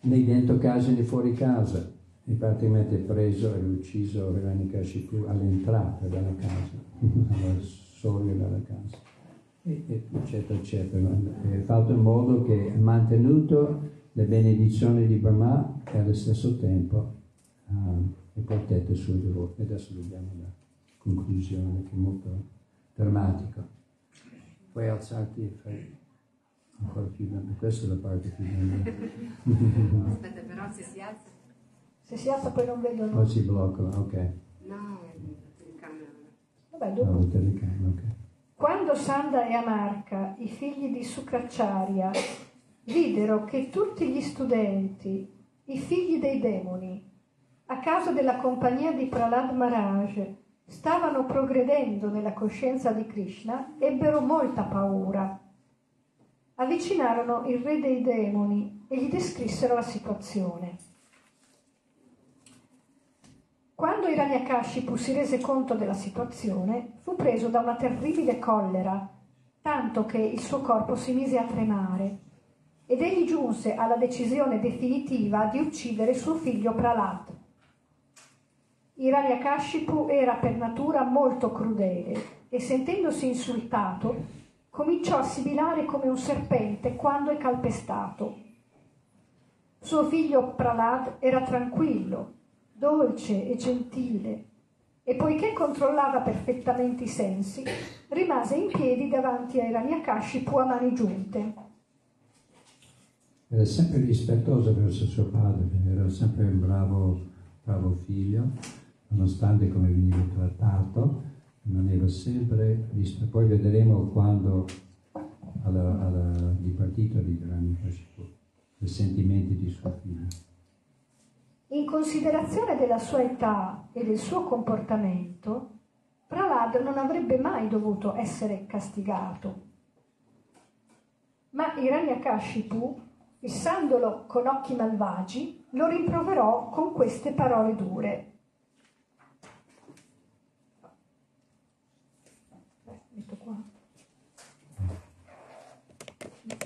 né dentro casa né fuori casa, e praticamente preso e ucciso Hiranyakashipu all'entrata della casa, [laughs] alla soglia della casa, eccetera, eccetera. È fatto in modo che ha mantenuto le benedizioni di Brahma e allo stesso tempo uh, è protetto il suo devoto. E adesso vediamo la conclusione che è molto drammatica. Puoi alzarti e fai ancora più grande, questa è la parte più grande. [laughs] Aspetta, però se si alza. Se si alza poi non vedono. Non si bloccano, ok. No, è la telecamera. Vabbè, No, dopo. la telecamera, ok. Quando Sanda e Amarca, i figli di Sukracharya, videro che tutti gli studenti, i figli dei demoni, a causa della compagnia di Prahlad Maharaj, stavano progredendo nella coscienza di Krishna, ebbero molta paura. Avvicinarono il re dei demoni e gli descrissero la situazione. Quando Hiranyakashipu si rese conto della situazione, fu preso da una terribile collera, tanto che il suo corpo si mise a tremare, ed egli giunse alla decisione definitiva di uccidere suo figlio Prahlad. Hiranyakashipu era per natura molto crudele e sentendosi insultato cominciò a sibilare come un serpente quando è calpestato. Suo figlio Prahlad era tranquillo, dolce e gentile e poiché controllava perfettamente i sensi, rimase in piedi davanti a Hiranyakashipu a mani giunte. Era sempre rispettoso verso suo padre, era sempre un bravo, bravo figlio, nonostante come veniva trattato, rimaneva sempre rispettoso. Poi vedremo quando alla, alla dipartita di Hiranyakashipu, i sentimenti di suo figlio. In considerazione della sua età e del suo comportamento, Prahlad non avrebbe mai dovuto essere castigato. Ma Hiranyakashipu, fissandolo con occhi malvagi, lo rimproverò con queste parole dure. Metto qua.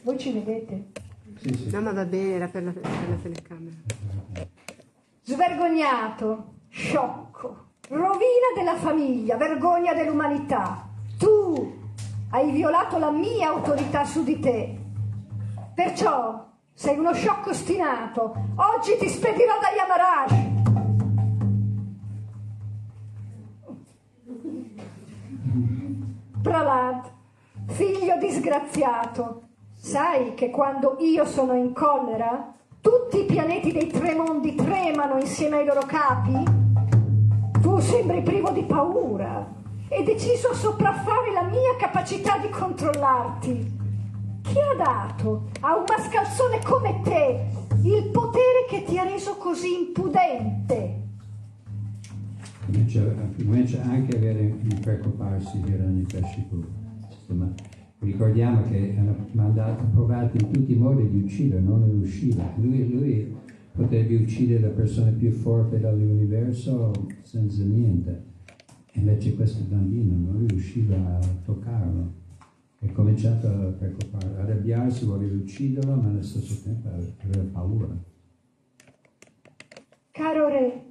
Voi ci vedete? Sì, sì. No, ma va bene, era per la, per la telecamera. Svergognato, sciocco, rovina della famiglia, vergogna dell'umanità. Tu hai violato la mia autorità su di te. Perciò sei uno sciocco ostinato. Oggi ti spedirò da Yamaraj. Pralad, figlio disgraziato, sai che quando io sono in collera, tutti i pianeti dei tre mondi tremano insieme ai loro capi? Tu sembri privo di paura e deciso a sopraffare la mia capacità di controllarti. Chi ha dato a un mascalzone come te il potere che ti ha reso così impudente? Comincia, anche a avere di preoccuparsi di Hiranyakashipu. Ma ricordiamo che hanno mandato, provato in tutti i modi di uccidere, non riusciva. Lui, lui potrebbe uccidere la persona più forte dell'universo senza niente. Invece questo bambino non riusciva a toccarlo. È cominciato a preoccupare, a arrabbiarsi, voleva ucciderlo, ma allo stesso tempo aveva paura. Caro re,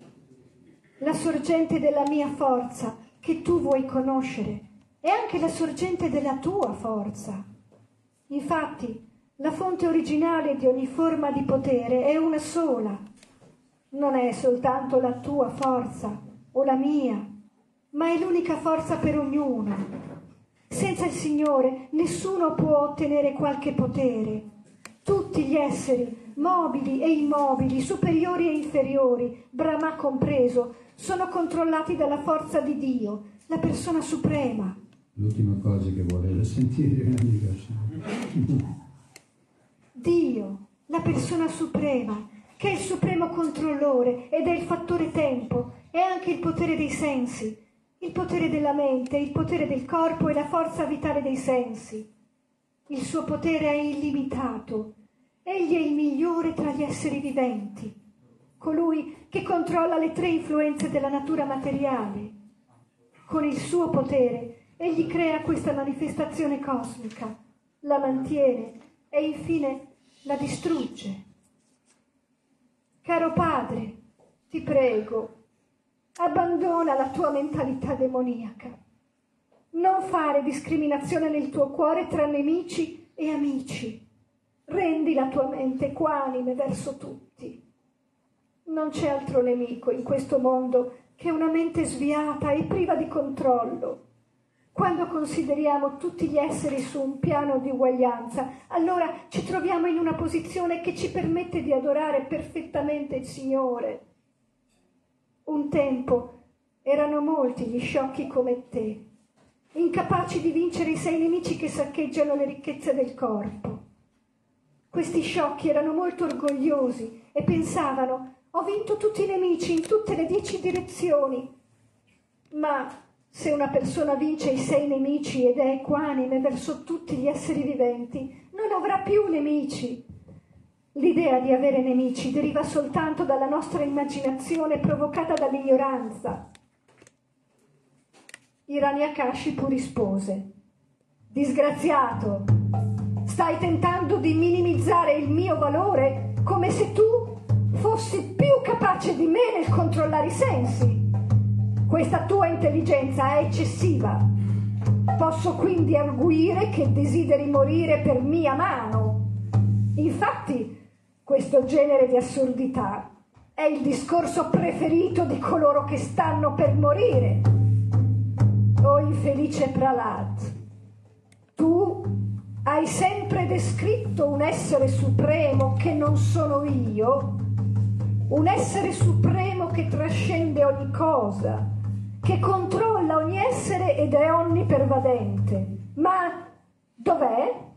la sorgente della mia forza che tu vuoi conoscere è anche la sorgente della tua forza. Infatti, la fonte originale di ogni forma di potere è una sola. Non è soltanto la tua forza o la mia, ma è l'unica forza per ognuno. Senza il Signore nessuno può ottenere qualche potere. Tutti gli esseri, mobili e immobili, superiori e inferiori, Brahma compreso, sono controllati dalla forza di Dio, la persona suprema. L'ultima cosa che voleva sentire amica. Dio, la persona suprema, che è il supremo controllore ed è il fattore tempo, è anche il potere dei sensi, il potere della mente, il potere del corpo e la forza vitale dei sensi. Il suo potere è illimitato. Egli è il migliore tra gli esseri viventi, colui che controlla le tre influenze della natura materiale. Con il suo potere egli crea questa manifestazione cosmica, la mantiene e infine la distrugge. Caro padre, ti prego, abbandona la tua mentalità demoniaca. Non fare discriminazione nel tuo cuore tra nemici e amici. Rendi la tua mente equanime verso tutti. Non c'è altro nemico in questo mondo che una mente sviata e priva di controllo. Quando consideriamo tutti gli esseri su un piano di uguaglianza, allora ci troviamo in una posizione che ci permette di adorare perfettamente il Signore. Un tempo erano molti gli sciocchi come te, incapaci di vincere i sei nemici che saccheggiano le ricchezze del corpo. Questi sciocchi erano molto orgogliosi e pensavano ho vinto tutti i nemici in tutte le dieci direzioni. Ma se una persona vince i sei nemici ed è equanime verso tutti gli esseri viventi, non avrà più nemici. L'idea di avere nemici deriva soltanto dalla nostra immaginazione provocata dall'ignoranza. Hiranyakashipu rispose, disgraziato, stai tentando di minimizzare il mio valore come se tu fossi più capace di me nel controllare i sensi. Questa tua intelligenza è eccessiva. Posso quindi arguire che desideri morire per mia mano. Infatti, questo genere di assurdità è il discorso preferito di coloro che stanno per morire. O oh, infelice Pralat, tu hai sempre descritto un essere supremo che non sono io un essere supremo che trascende ogni cosa, che controlla ogni essere ed è onnipervadente. Ma dov'è?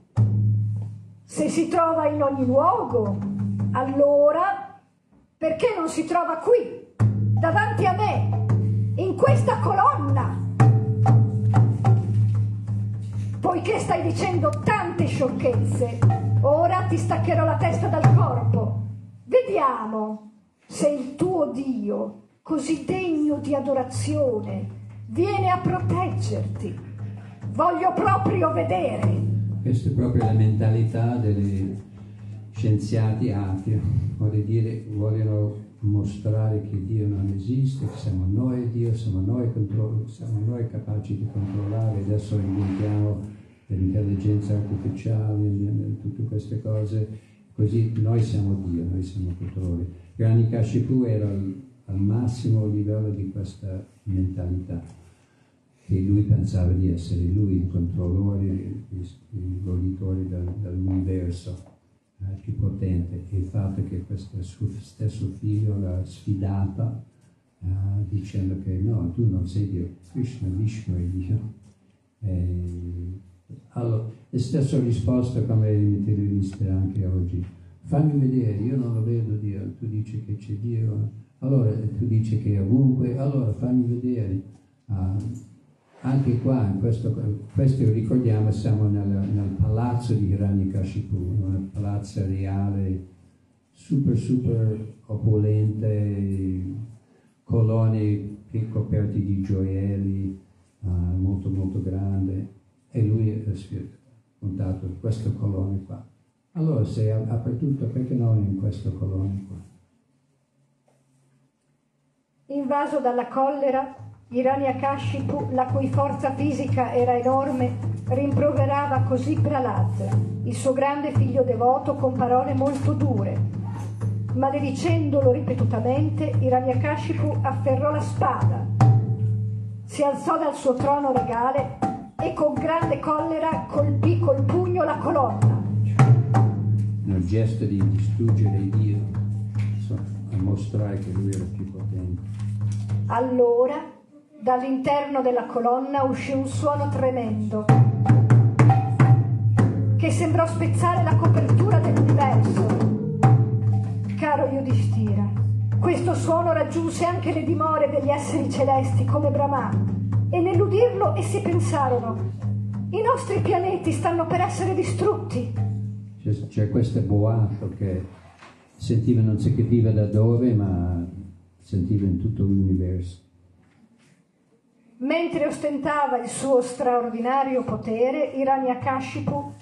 Se si trova in ogni luogo, allora perché non si trova qui, davanti a me, in questa colonna? Poiché stai dicendo tante sciocchezze, ora ti staccherò la testa dal corpo. Vediamo se il tuo Dio, così degno di adorazione, viene a proteggerti. Voglio proprio vedere. Questa è proprio la mentalità delle scienziati atei, vuol dire, vogliono mostrare che Dio non esiste, che siamo noi Dio, siamo noi, siamo noi capaci di controllare, adesso inventiamo l'intelligenza artificiale, tutte queste cose, così noi siamo Dio, noi siamo controlli. Hiranyakashipu era al, al massimo livello di questa mentalità, che lui pensava di essere lui il controllore, il, il del, dell'universo eh, più potente e il fatto che questo suo stesso figlio l'ha sfidata eh, dicendo che no, tu non sei Dio, Krishna, Vishnu è Dio. E, allora, la stessa risposta come i materialisti anche oggi. Fammi vedere, io non lo vedo Dio, tu dici che c'è Dio, allora tu dici che è ovunque, allora fammi vedere. Uh, anche qua, in questo, questo ricordiamo, siamo nel, nel palazzo di Hiranyakashipu, un palazzo reale, super super opulente, colonne coperte di gioielli, uh, molto molto grande, e lui ha montato queste colonne qua. Allora se ha tutto, perché non in queste colonne qua? Invaso dalla collera, Hiranyakashipu, la cui forza fisica era enorme, rimproverava così Prahlad, il suo grande figlio devoto, con parole molto dure. Maledicendolo ripetutamente, Hiranyakashipu afferrò la spada, si alzò dal suo trono regale e con grande collera colpì col pugno la colonna. Nel gesto di distruggere Dio, a mostrare che lui era più potente. Allora Dall'interno della colonna uscì un suono tremendo che sembrò spezzare la copertura dell'universo. Caro Yudhishthira, questo suono raggiunse anche le dimore degli esseri celesti come Brahman e nell'udirlo essi pensarono i nostri pianeti stanno per essere distrutti. C'è, c'è questo boato che sentiva non si capiva da dove, ma sentiva in tutto l'universo. Mentre ostentava il suo straordinario potere, Hiranyakashipu,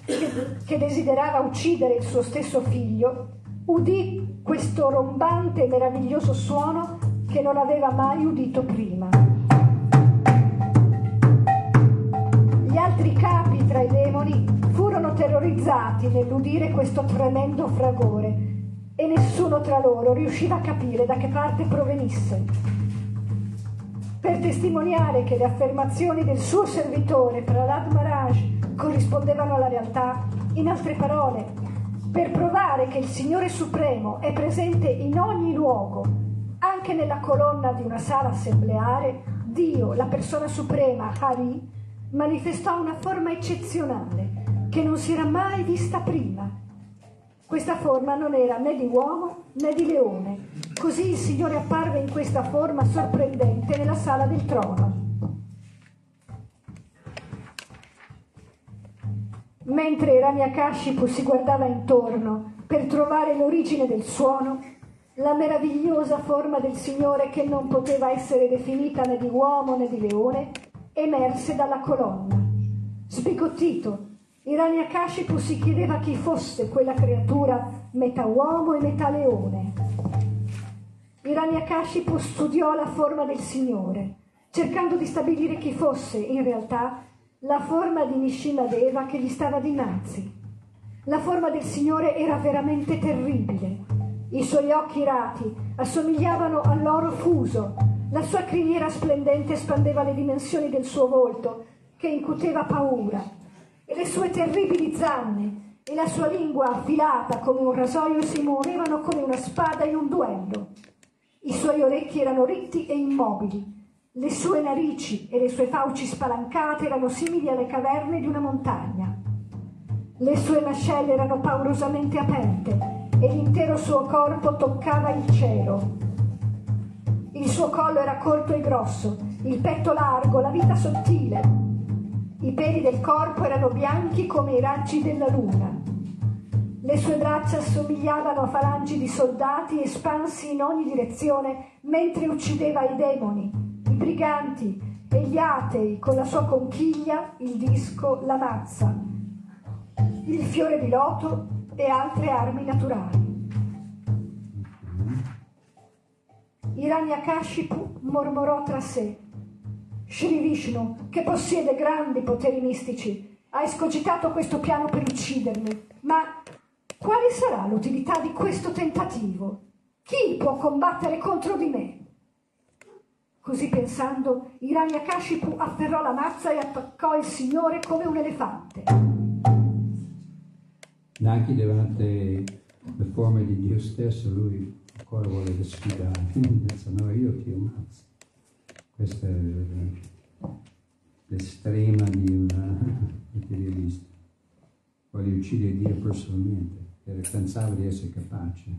che, desiderava uccidere il suo stesso figlio, udì questo rombante e meraviglioso suono che non aveva mai udito prima. Gli altri capi tra i demoni furono terrorizzati nell'udire questo tremendo fragore e nessuno tra loro riusciva a capire da che parte provenisse per testimoniare che le affermazioni del suo servitore Prahlad Maharaj corrispondevano alla realtà, in altre parole, per provare che il Signore Supremo è presente in ogni luogo, anche nella colonna di una sala assembleare, Dio, la persona suprema, Hari, manifestò una forma eccezionale che non si era mai vista prima. Questa forma non era né di uomo né di leone, Così il Signore apparve in questa forma sorprendente nella sala del trono. Mentre Ramyakashipu si guardava intorno per trovare l'origine del suono, la meravigliosa forma del Signore che non poteva essere definita né di uomo né di leone emerse dalla colonna. Sbigottito, Hiranyakashipu si chiedeva chi fosse quella creatura metà uomo e metà leone. Hiranyakashipu studiò la forma del Signore, cercando di stabilire chi fosse, in realtà, la forma di Nishimadeva che gli stava dinanzi. La forma del Signore era veramente terribile. I suoi occhi rati assomigliavano all'oro fuso, la sua criniera splendente espandeva le dimensioni del suo volto, che incuteva paura, e le sue terribili zanne e la sua lingua affilata come un rasoio si muovevano come una spada in un duello. I suoi orecchi erano ritti e immobili, le sue narici e le sue fauci spalancate erano simili alle caverne di una montagna. Le sue mascelle erano paurosamente aperte e l'intero suo corpo toccava il cielo. Il suo collo era corto e grosso, il petto largo, la vita sottile. I peli del corpo erano bianchi come i raggi della luna. Le sue braccia assomigliavano a falangi di soldati espansi in ogni direzione mentre uccideva i demoni, i briganti e gli atei con la sua conchiglia, il disco, la mazza, il fiore di loto e altre armi naturali. Hiranyakashipu mormorò tra sé. Shri Vishnu, che possiede grandi poteri mistici, ha escogitato questo piano per uccidermi, ma quale sarà l'utilità di questo tentativo? Chi può combattere contro di me? Così pensando, Hiranyakashipu afferrò la mazza e attaccò il Signore come un elefante. Anche davanti le forme di Dio stesso, lui ancora vuole sfidare. No, io ti ammazzo. Questo è l'estrema di un [laughs] materialista. Vuole uccidere Dio personalmente, pensava di essere capace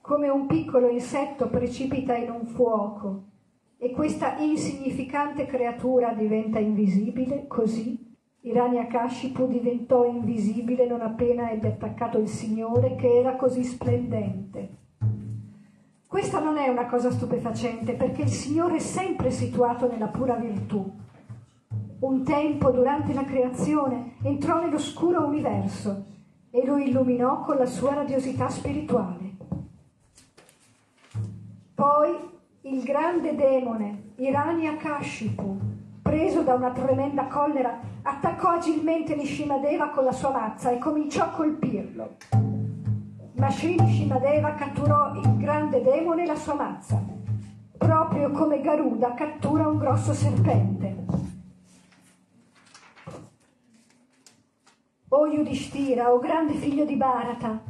come un piccolo insetto precipita in un fuoco e questa insignificante creatura diventa invisibile, così Hiranyakashipu diventò invisibile non appena ebbe attaccato il Signore che era così splendente. Questa non è una cosa stupefacente perché il Signore è sempre situato nella pura virtù. Un tempo durante la creazione entrò nell'oscuro universo e lo illuminò con la sua radiosità spirituale. Poi il grande demone Hiranyakashipu, preso da una tremenda collera, attaccò agilmente Nishimadeva con la sua mazza e cominciò a colpirlo. Ma Sri Nishimadeva catturò il grande demone e la sua mazza, proprio come Garuda cattura un grosso serpente. O Yudhishthira, o grande figlio di Bharata,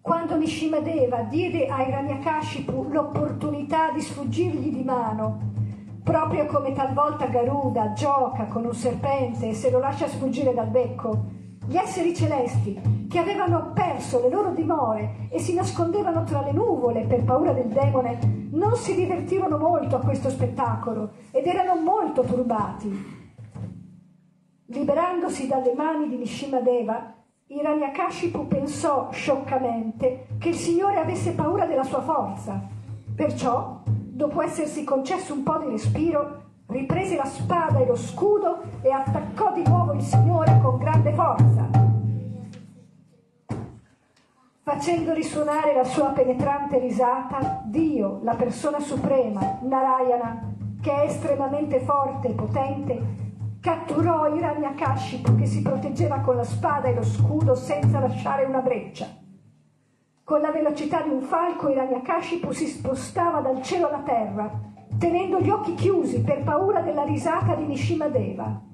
quando Nishimadeva diede a Hiranyakashipu l'opportunità di sfuggirgli di mano, proprio come talvolta Garuda gioca con un serpente e se lo lascia sfuggire dal becco, gli esseri celesti che avevano perso le loro dimore e si nascondevano tra le nuvole per paura del demone, non si divertirono molto a questo spettacolo ed erano molto turbati. Liberandosi dalle mani di Nishimadeva, Hiranyakashipu pensò scioccamente che il Signore avesse paura della sua forza. Perciò, dopo essersi concesso un po' di respiro, riprese la spada e lo scudo e attaccò di nuovo il Signore con grande forza. Facendo risuonare la sua penetrante risata, Dio, la persona suprema, Narayana, che è estremamente forte e potente, catturò Hiranyakashipu che si proteggeva con la spada e lo scudo senza lasciare una breccia. Con la velocità di un falco Hiranyakashipu si spostava dal cielo alla terra, tenendo gli occhi chiusi per paura della risata di Nishimadeva.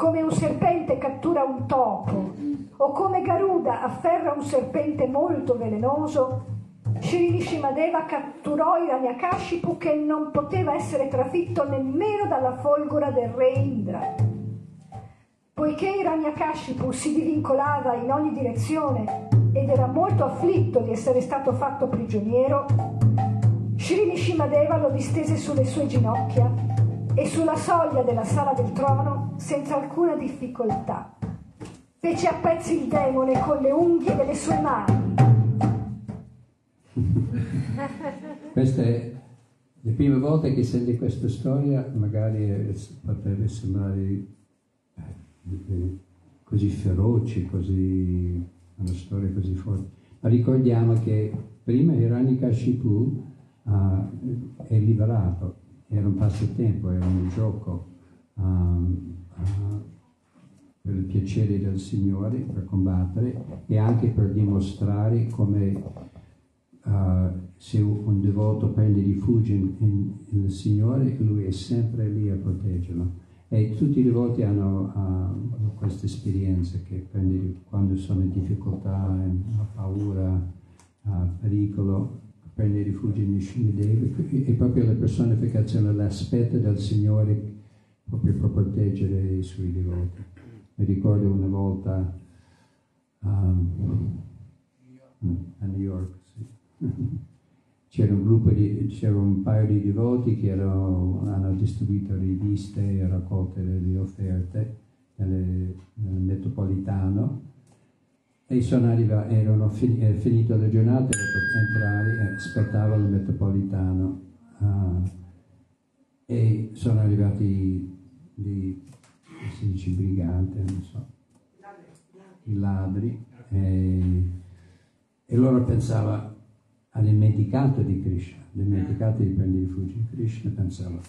Come un serpente cattura un topo, o come Garuda afferra un serpente molto velenoso, Shri Nishimadeva catturò Hiranyakashipu che non poteva essere trafitto nemmeno dalla folgora del re Indra. Poiché Hiranyakashipu si divincolava in ogni direzione ed era molto afflitto di essere stato fatto prigioniero, Shri Nishimadeva lo distese sulle sue ginocchia e sulla soglia della sala del trono senza alcuna difficoltà. Fece a pezzi il demone con le unghie delle sue mani [laughs] Questa è la prima volta che senti questa storia, magari potrebbe sembrare eh, così feroce, così, una storia così forte. Ma ricordiamo che prima Hiranyakashipu uh, è liberato, era un passatempo, era un gioco um, uh, per il piacere del Signore, per combattere e anche per dimostrare come uh, se un devoto prende rifugio nel Signore, Lui è sempre lì a proteggerlo. E tutti i devoti hanno uh, questa esperienza che prende, quando sono in difficoltà, in paura, uh, prende rifugio in Shinideva. È proprio la personificazione, l'aspetto del Signore proprio per proteggere i suoi devoti. Mi ricordo una volta um, a New York, c'era un gruppo di, c'era un paio di devoti che erano, hanno distribuito riviste e raccolte delle offerte nel metropolitano e sono arrivati, erano fin, è finita la giornata per entrare e aspettavano il metropolitano. Uh, e sono arrivati di, si dice non so, i ladri. E, e loro pensavano ha dimenticato di Krishna, dimenticato di prendere rifugio in Krishna, pensava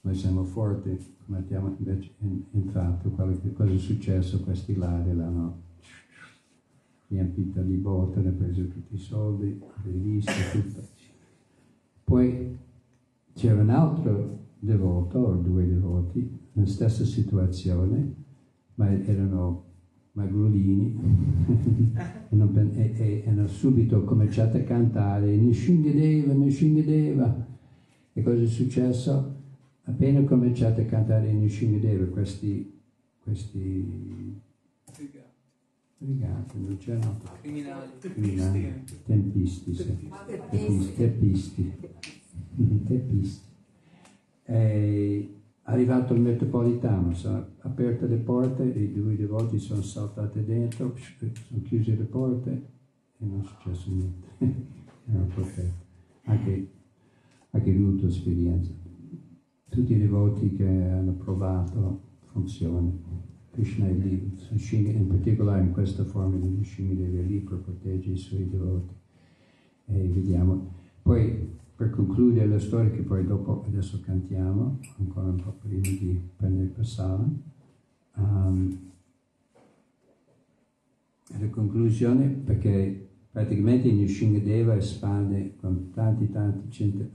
noi siamo forti, mettiamo invece in, in fatto quello cosa è successo, questi ladri l'hanno riempita di botte, hanno preso tutti i soldi, riviste, tutto. Poi c'era un altro devoto, o due devoti, nella stessa situazione, ma erano magrolini [laughs] e, e, hanno subito cominciato a cantare Nishingedeva, Nishingedeva e cosa è successo? Appena cominciato a cantare Nishingedeva questi, questi briganti, non c'erano criminali, criminali, tempisti, sì. teppisti, teppisti, teppisti. E, arrivato il metropolitano, sono aperte le porte, i due devoti sono saltati dentro, sono chiuse le porte e non è successo niente. [laughs] Erano protetti. Anche, anche avuto esperienza. Tutti i devoti che hanno provato funzionano. Krishna è lì, in particolare in questa forma di Nishimi è lì per proteggere i suoi devoti. E vediamo. Poi per concludere la storia che poi dopo adesso cantiamo, ancora un po' prima di prendere il passaggio. Um, la conclusione, perché praticamente Nishingadeva espande con tanti tanti cento,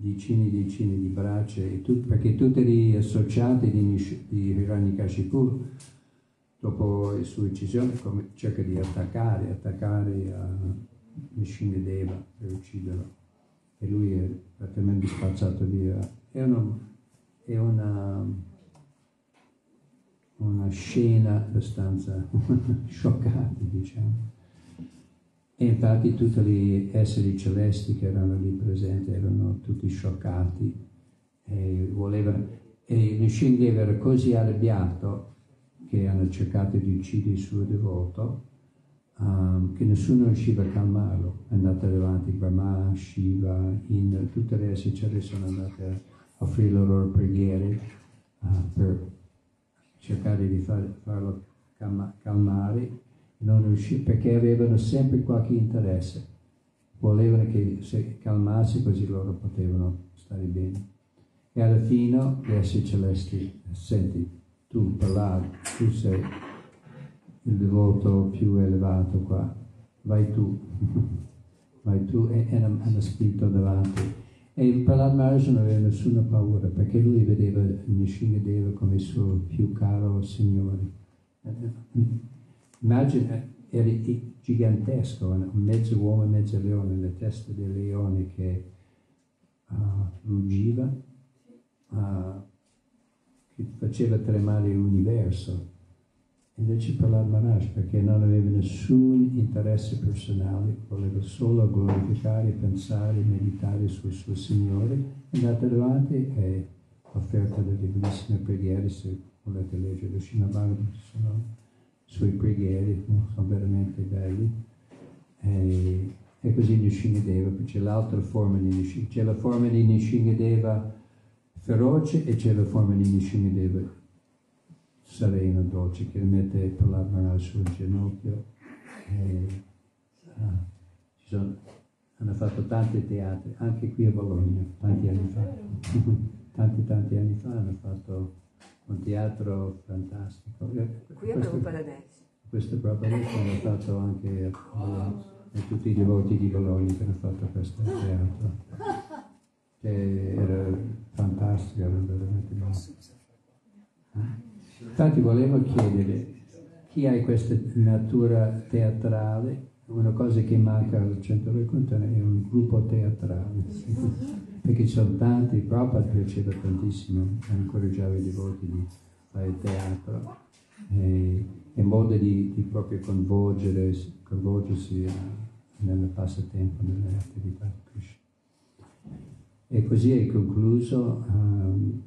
decine e decine di braccia, tut, perché tutti gli associati di, di Hiranyakashipu dopo la sua uccisione cerca di attaccare, attaccare uh, Nishingadeva per ucciderlo e lui è praticamente spazzato via. È una, è una, una scena abbastanza [laughs] scioccante, diciamo. E infatti tutti gli esseri celesti che erano lì presenti erano tutti scioccati e volevano, e Nishindeva era così arrabbiato che hanno cercato di uccidere il suo devoto um, che nessuno riusciva a calmarlo. È andato avanti Brahma, Shiva, Indra, tutte le SCR sono andate a offrire le loro preghiere uh, per cercare di far, farlo calma, calmare, non riuscì, perché avevano sempre qualche interesse. Volevano che si calmasse così loro potevano stare bene. E alla fine gli esseri celesti, senti, tu parlare, tu sei il devoto più elevato qua, vai tu, [laughs] vai tu e, hanno scritto davanti. E il Prahlad Maharaj non aveva nessuna paura perché lui vedeva Nishingadeva come il suo più caro Signore. Immagina, era gigantesco, un mezzo uomo e mezzo leone, la testa del leone che uh, ruggiva, uh, che faceva tremare l'universo. Invece per l'Almanach, perché non aveva nessun interesse personale, voleva solo glorificare, pensare, meditare sul suo Signore, è andata davanti e offerta delle bellissime preghiere, se volete leggere lo Shinabhagavad, sono i suoi preghiere, sono veramente belli. E, e così Nishingadeva, c'è l'altra forma di Nishingadeva, c'è la forma di Nishingadeva feroce e c'è la forma di Nishingadeva sereno, dolce, che mette mano sul ginocchio. E, ah, sono, hanno fatto tanti teatri, anche qui a Bologna, tanti anni fa. [laughs] tanti tanti anni fa hanno fatto un teatro fantastico. Qui abbiamo un paradiso. Questo proprio hanno fatto anche a, a tutti i devoti di Bologna che hanno fatto questo teatro. Che era fantastico, era veramente bello. Eh? Infatti volevo chiedere, chi ha questa natura teatrale? Una cosa che manca al centro del Contone è un gruppo teatrale, sì. Perché sono tanti, proprio piaceva tantissimo, incoraggiava i devoti di fare teatro, e, in modo di, di proprio coinvolgersi nel passatempo, nelle attività di Krishna. E così è concluso, um,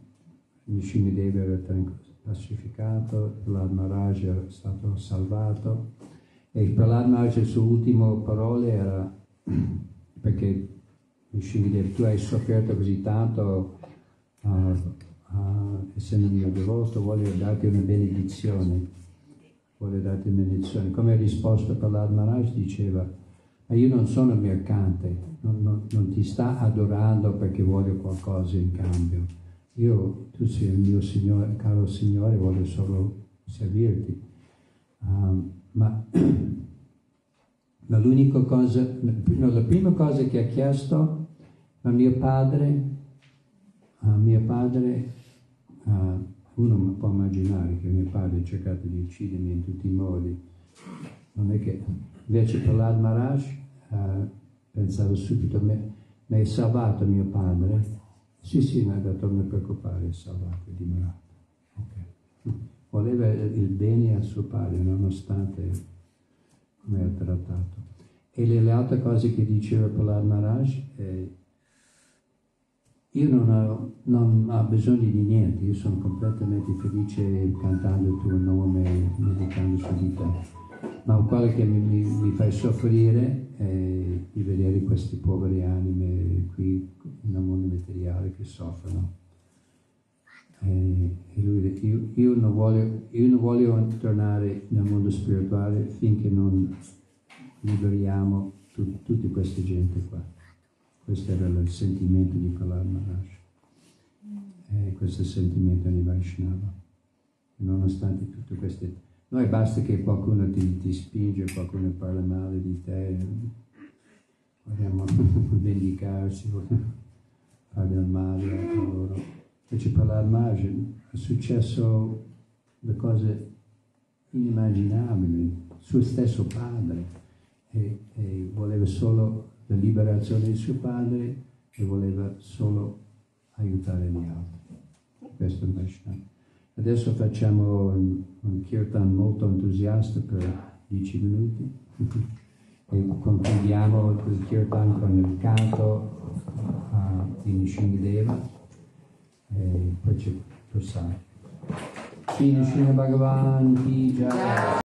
Nishimidevi era tranquillo pacificato, Prahlad Maharaj è stato salvato e Prahlad Maharaj il suo ultimo parole era [clears throat] perché Shridev tu hai sofferto così tanto uh, uh, essendo mio devoto voglio darti una benedizione vuole darti benedizione. Come risposta per l'Admaraj diceva, ma io non sono mercante, non, non, non, ti sta adorando perché voglio qualcosa in cambio. Io, tu sei il mio signore, caro Signore, voglio solo servirti. Um, ma, [clears throat] ma l'unica cosa, no, la prima cosa che ha chiesto a mio padre, a mio padre, uh, uno può immaginare che mio padre ha cercato di uccidermi in tutti i modi, non è che invece per l'Ad Maharaj uh, pensavo subito, mi hai salvato mio padre? Sì, sì, mi ha detto non preoccupare, è salvato, è dimarato. Okay. Voleva il bene a suo padre, nonostante come ha trattato. E le, le altre cose che diceva Prahlad Maharaj, eh, io non ho, non ho, bisogno di niente, io sono completamente felice cantando il tuo nome, meditando su di te. Ma quello che mi, mi, mi fa soffrire è di vedere queste povere anime qui nel mondo materiale che soffrono. E, e lui, io, io, non voglio, io non voglio tornare nel mondo spirituale finché non liberiamo tu, tutte queste gente qua. Questo era il sentimento di Prahlad Maharaj. E questo sentimento di Vaishnava. Nonostante tutte queste... Noi basta che qualcuno ti, ti spinge, qualcuno parla male di te, vogliamo [laughs] vendicarci, vogliamo fare del male a loro. Invece Prahlad Maharaj è successo le cose inimmaginabili, suo stesso padre, e, e voleva solo la liberazione di suo padre e voleva solo aiutare gli altri. Questo è Vaishnava. Adesso facciamo un, un kirtan molto entusiasta per dieci minuti [laughs] e concludiamo il kirtan con il canto uh, di Nishingdeva e poi c'è Prasad. Shri Nishina Bhagavan ki.